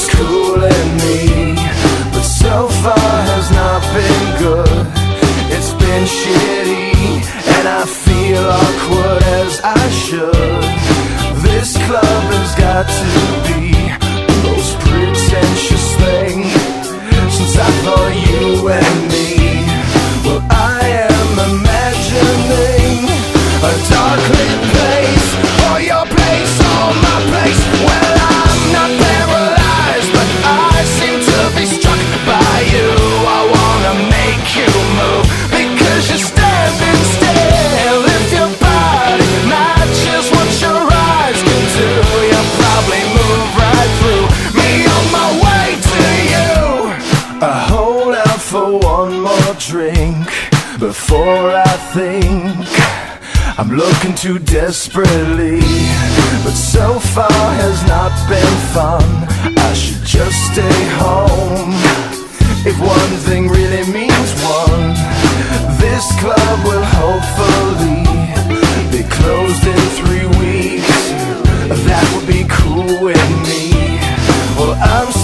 was cooling me But so far has not been good. It's been shitty And I feel awkward as I should more drink before I think. I'm looking too desperately But so far has not been fun. I should just stay home. If one thing really means one This club will hopefully be closed in three weeks. That would be cool with me. Well, I'm